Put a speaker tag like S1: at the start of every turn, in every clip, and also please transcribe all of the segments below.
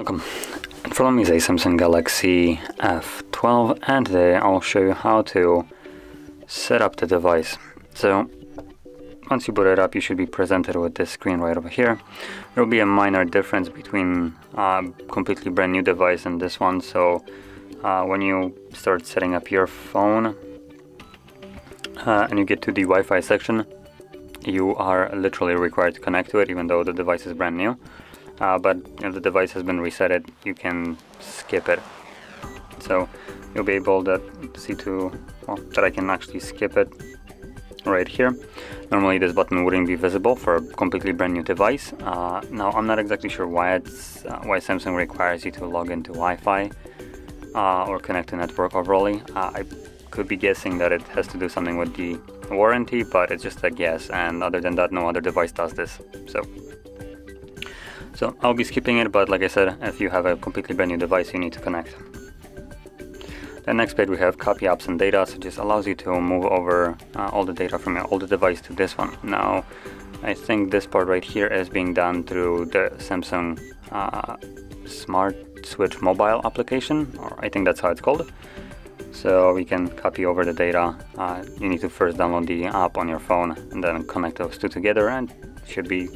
S1: Welcome. In front of me is a Samsung Galaxy F12 and today I'll show you how to set up the device. So once you boot it up you should be presented with this screen right over here. There will be a minor difference between a completely brand new device and this one so uh, when you start setting up your phone uh, and you get to the Wi-Fi section you are literally required to connect to it even though the device is brand new. Uh, but if the device has been resetted. You can skip it. So you'll be able to see to well, that I can actually skip it right here. Normally this button wouldn't be visible for a completely brand new device. Uh, now I'm not exactly sure why it's uh, why Samsung requires you to log into Wi-Fi uh, or connect to network overall. Uh, I could be guessing that it has to do something with the warranty but it's just a guess and other than that no other device does this so so I'll be skipping it, but like I said, if you have a completely brand new device, you need to connect. The next page we have copy apps and data, so just allows you to move over uh, all the data from your older device to this one. Now, I think this part right here is being done through the Samsung uh, Smart Switch mobile application, or I think that's how it's called. So we can copy over the data. Uh, you need to first download the app on your phone and then connect those two together and should be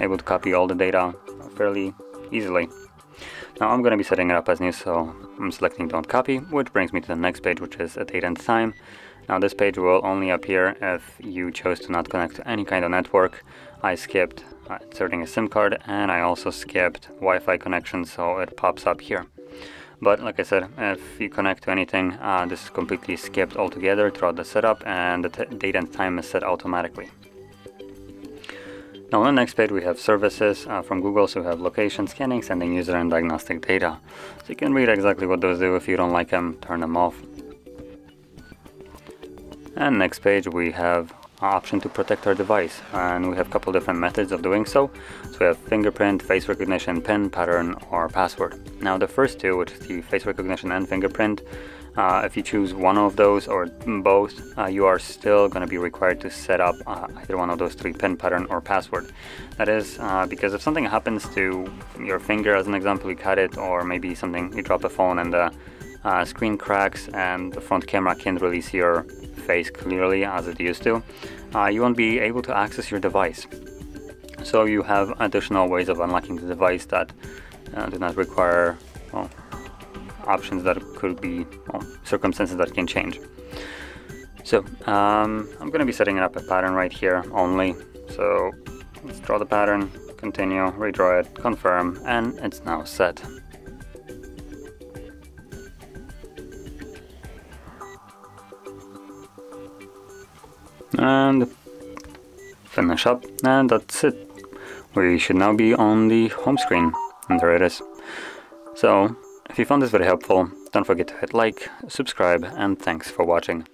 S1: able to copy all the data fairly easily. Now I'm going to be setting it up as new, so I'm selecting don't copy, which brings me to the next page, which is a date and time. Now this page will only appear if you chose to not connect to any kind of network. I skipped uh, inserting a SIM card and I also skipped Wi-Fi connection, so it pops up here. But like I said, if you connect to anything, uh, this is completely skipped altogether throughout the setup and the date and time is set automatically. Now on the next page we have services uh, from Google, so we have location, scanning, sending user and diagnostic data. So you can read exactly what those do. If you don't like them, turn them off. And next page we have option to protect our device and we have a couple different methods of doing so. So we have fingerprint, face recognition, PIN, pattern or password. Now the first two, which is the face recognition and fingerprint, uh, if you choose one of those or both, uh, you are still going to be required to set up uh, either one of those three pin pattern or password. That is uh, because if something happens to your finger, as an example, you cut it, or maybe something you drop a phone and the uh, screen cracks and the front camera can't really see your face clearly as it used to, uh, you won't be able to access your device. So you have additional ways of unlocking the device that do not require well, options that could be well, circumstances that can change. So um, I'm going to be setting up a pattern right here only. So let's draw the pattern, continue, redraw it, confirm, and it's now set. And finish up, and that's it. We should now be on the home screen, and there it is. So if you found this very helpful, don't forget to hit like, subscribe, and thanks for watching.